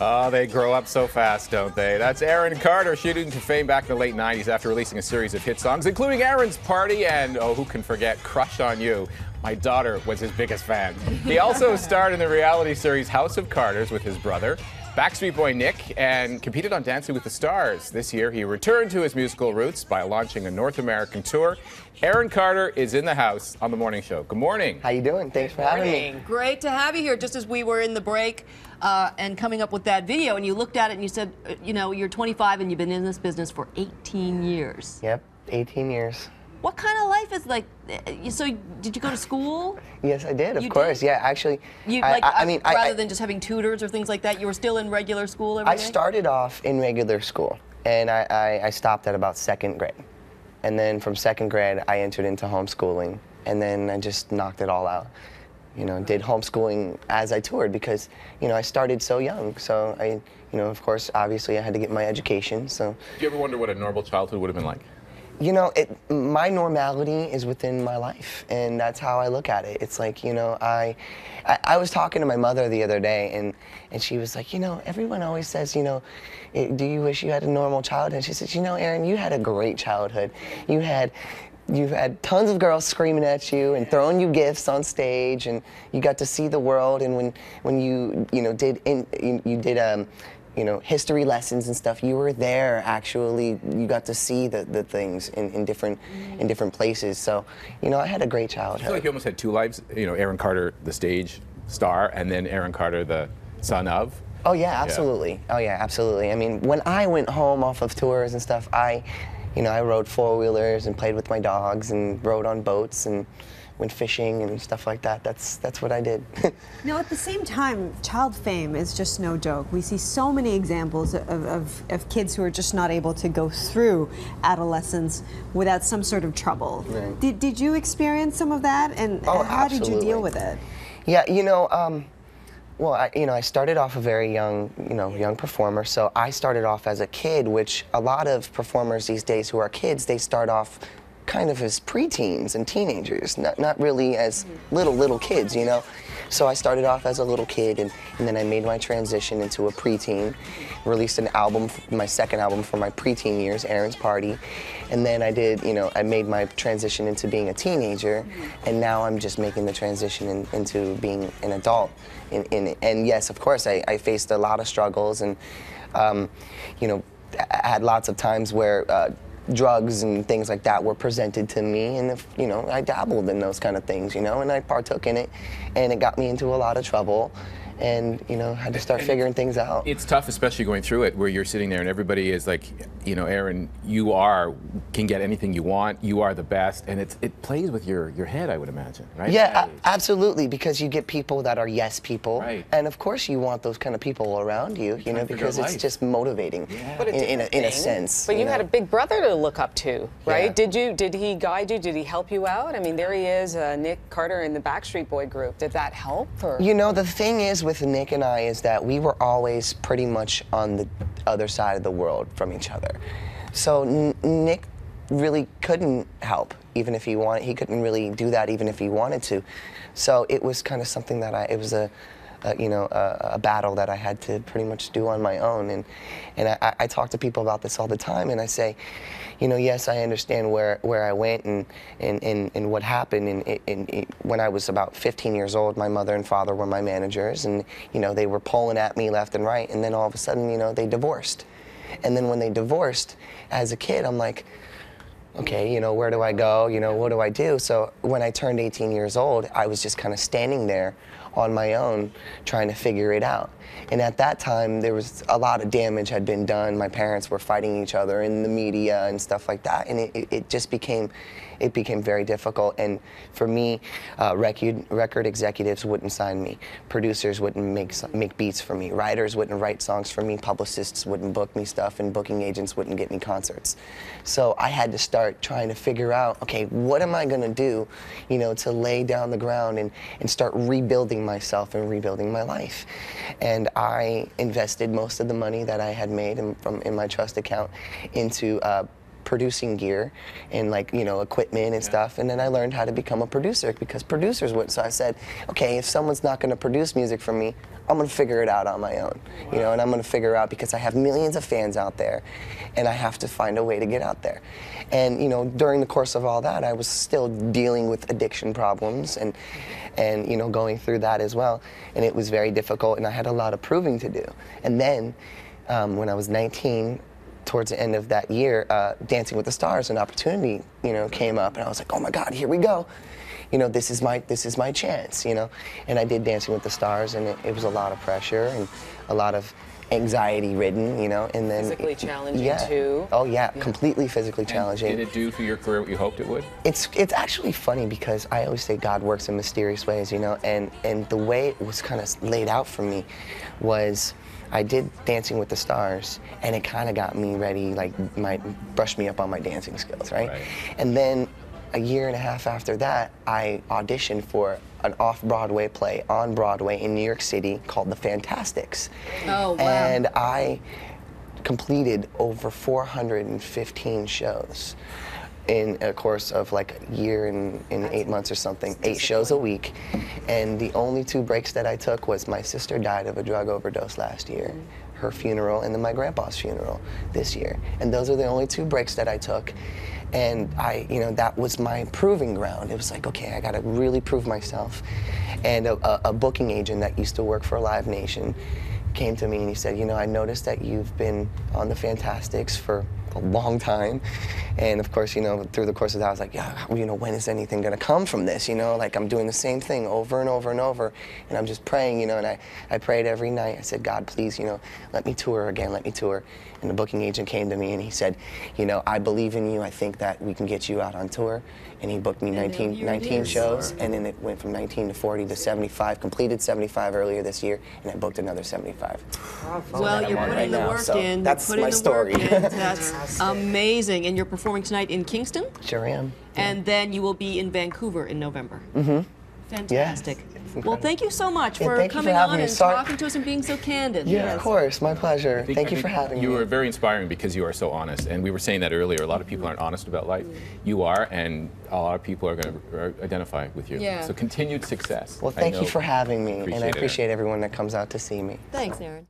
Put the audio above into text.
Oh, they grow up so fast, don't they? That's Aaron Carter shooting to fame back in the late 90s after releasing a series of hit songs, including Aaron's Party and, oh, who can forget, Crush on You. My daughter was his biggest fan. He also starred in the reality series House of Carters with his brother. Backstreet Boy Nick and competed on Dancing with the Stars. This year, he returned to his musical roots by launching a North American tour. Aaron Carter is in the house on the morning show. Good morning. How you doing? Thanks for having me. Great to have you here. Just as we were in the break uh, and coming up with that video, and you looked at it and you said, uh, you know, you're 25 and you've been in this business for 18 years. Yep, 18 years. What kind of life is like? uh, So, did you go to school? Yes, I did. Of You course. did? Yeah, actually. You I, like? I, I mean, rather I, than just having tutors or things like that, you were still in regular school I day? started off in regular school, and I, I, I stopped at about second grade, and then from second grade I entered into homeschooling, and then I just knocked it all out. You know, did homeschooling as I toured because you know I started so young. So I, you know, of course, obviously I had to get my education. So Do you ever wonder what a normal childhood would have been like? You know, it, my normality is within my life, and that's how I look at it. It's like, you know, I, I, I was talking to my mother the other day, and, and she was like, you know, everyone always says, you know, eh, do you wish you had a normal childhood? And she said, you know, Aaron, you had a great childhood. You had, you've had tons of girls screaming at you and throwing you gifts on stage, and you got to see the world. And when, when you, you know, did, in, you, you did, um, you know, history lessons and stuff, you were there actually. You got to see the, the things in, in different in different places. So, you know, I had a great I feel like childhood. you almost had two lives. You know, Aaron Carter, the stage star, and then Aaron Carter, the son of. Oh yeah, absolutely. Oh yeah, absolutely. I mean, when I went home off of tours and stuff, I, you know, I rode four wheelers and played with my dogs and rode on boats and went fishing and stuff like that. That's that's what I did. Now, at the same time, child fame is just no joke. We see so many examples of, of, of kids who are just not able to go through adolescence without some sort of trouble. Right. Did, did you experience some of that? And Oh, how did you deal with it? Yeah, you know, um, well, I, you know, I started off a very young, you know, young performer. So I started off as a kid, which a lot of performers these days who are kids, they start off kind of as preteens and teenagers, not, not really as mm-hmm. little, little kids, you know? So I started off as a little kid, and, and then I made my transition into a preteen, released an album, my second album for my preteen years, Aaron's Party. And then I did, you know, I made my transition into being a teenager, and now I'm just making the transition in, into being an adult. In, in, and yes, of course, I, I faced a lot of struggles, and, um, you know, had lots of times where uh, drugs and things like that were presented to me, and if, you know, I dabbled in those kind of things, you know, and I partook in it, and it got me into a lot of trouble, and you know, had to start figuring things out. It's tough, especially going through it, where you're sitting there and everybody is like, you know, Aaron, you are can get anything you want. You are the best, and it's it plays with your your head, I would imagine, right? Yeah, a- absolutely. Because you get people that are yes people, Right. and of course you want those kind of people around you. You know, because it's life. just motivating But a in, in, a, in a sense. But you, know? had a big brother to look up to, right? Yeah. Did you? Did he guide you? Did he help you out? I mean, there he is, uh, Nick Carter in the Backstreet Boy group. Did that help? Or? You know, the thing is with Nick and I is that we were always pretty much on the other side of the world from each other. So N- Nick really couldn't help, even if he wanted. He couldn't really do that, even if he wanted to. So it was kind of something that I. It was a. a you know, a, a battle that I had to pretty much do on my own, and and I, I talk to people about this all the time, and I say, you know, yes, I understand where, where I went and, and, and, and what happened. And, and, and when I was about 15 years old, my mother and father were my managers, and you know, they were pulling at me left and right. And then all of a sudden, you know, they divorced. And then when they divorced, as a kid, I'm like, okay, you know, where do I go? You know, what do I do? So when I turned 18 years old, I was just kind of standing there on my own trying to figure it out. And at that time, there was a lot of damage had been done. My parents were fighting each other in the media and stuff like that. And it, it, just became, it became very difficult. And for me, uh, record, record executives wouldn't sign me. Producers wouldn't make, make beats for me. Writers wouldn't write songs for me. Publicists wouldn't book me stuff. And booking agents wouldn't get me concerts. So I had to start trying to figure out, okay, what am I going to do, you know, to lay down the ground and, and start rebuilding myself and rebuilding my life. And I invested most of the money that I had made in, from in my trust account into uh, producing gear and like you know equipment and stuff. And then I learned how to become a producer because producers would. So I said, okay, if someone's not going to produce music for me, I'm going to figure it out on my own. You know, and I'm going to figure out because I have millions of fans out there, and I have to find a way to get out there. And you know, during the course of all that, I was still dealing with addiction problems and and you know going through that as well. And it was very difficult, and I had a lot of proving to do. And then um, when I was 19, towards the end of that year, uh, Dancing with the Stars, an opportunity you know came up, and I was like, oh my God, here we go. You know, this is my this is my chance. You know, and I did Dancing with the Stars, and it, it was a lot of pressure and a lot of anxiety ridden. You know, and then Physically challenging, yeah. too. Oh yeah, completely physically challenging. Did it do for your career what you hoped it would? It's it's actually funny because I always say God works in mysterious ways, you know, and and the way it was kind of laid out for me was I did Dancing with the Stars, and it kind of got me ready, like my brushed me up on my dancing skills, right? Right. And then a year and a half after that, I auditioned for an off-Broadway play on Broadway in New York City called The Fantasticks. Oh, wow. And I completed over 415 shows in a course of like a year and, and eight months or something, eight shows a week. And the only two breaks that I took was my sister died of a drug overdose last year, mm. Her funeral, and then my grandpa's funeral this year. And those are the only two breaks that I took. And I, you know, that was my proving ground. It was like, okay, I gotta really prove myself. And a, a, a booking agent that used to work for Live Nation came to me and he said, you know, I noticed that you've been on the Fantasticks for a long time. And of course, you know, through the course of that, I was like, yeah, you know, when is anything gonna come from this? You know, like I'm doing the same thing over and over and over. And I'm just praying, you know, and I, I prayed every night. I said, God, please, you know, let me tour again, let me tour. And the booking agent came to me and he said, you know, I believe in you. I think that we can get you out on tour. And he booked me 19, 19 is. shows. And then it went from 19 to 40 to 75, completed 75 earlier this year, and I booked another 75. Well, you're putting right the now, work so in. that's my the story. Work in. That's amazing. And you're performing tonight in Kingston, Sure am. and then you will be in Vancouver in November. Mm-hmm. Fantastic. it's well, thank you so much Yeah, for thank you for coming on me. and Sorry- talking to us and being so candid. Yeah, of course. My pleasure. Think- Thank I you for think having you me. were very inspiring because you are so honest, and we were saying that earlier. A lot of people aren't honest about life. You are, and a lot of people are going to identify with you. Yeah. So continued success. well, thank you for having me, and I Appreciate it. appreciate everyone that comes out to see me. Thanks, Aaron.